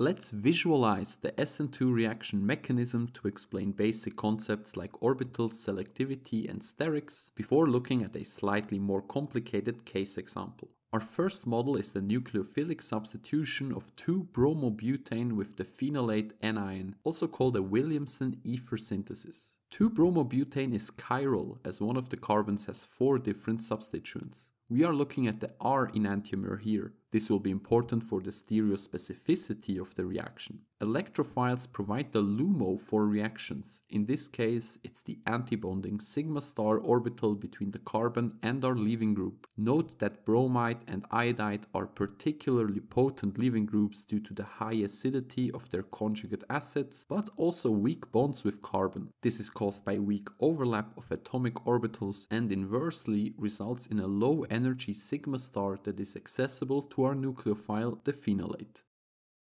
Let's visualize the SN2 reaction mechanism to explain basic concepts like orbital selectivity and sterics before looking at a slightly more complicated case example. Our first model is the nucleophilic substitution of 2-bromobutane with the phenolate anion, also called a Williamson ether synthesis. 2-bromobutane is chiral as one of the carbons has four different substituents. We are looking at the R enantiomer here. This will be important for the stereospecificity of the reaction. Electrophiles provide the LUMO for reactions. In this case, it's the antibonding sigma star orbital between the carbon and our leaving group. Note that bromide and iodide are particularly potent leaving groups due to the high acidity of their conjugate acids, but also weak bonds with carbon. This is caused by weak overlap of atomic orbitals and inversely results in a low energy sigma star that is accessible to our nucleophile, the phenolate.